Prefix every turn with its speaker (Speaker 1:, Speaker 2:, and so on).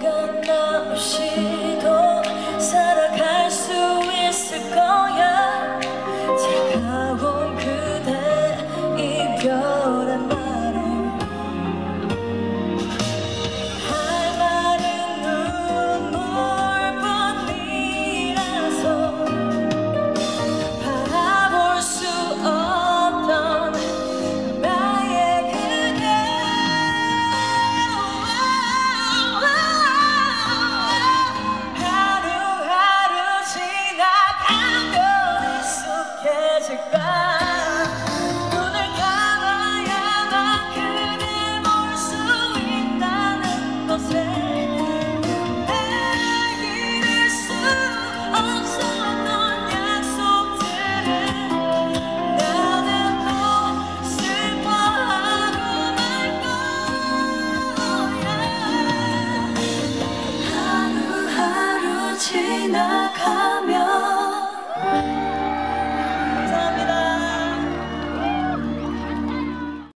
Speaker 1: gonna shit take back.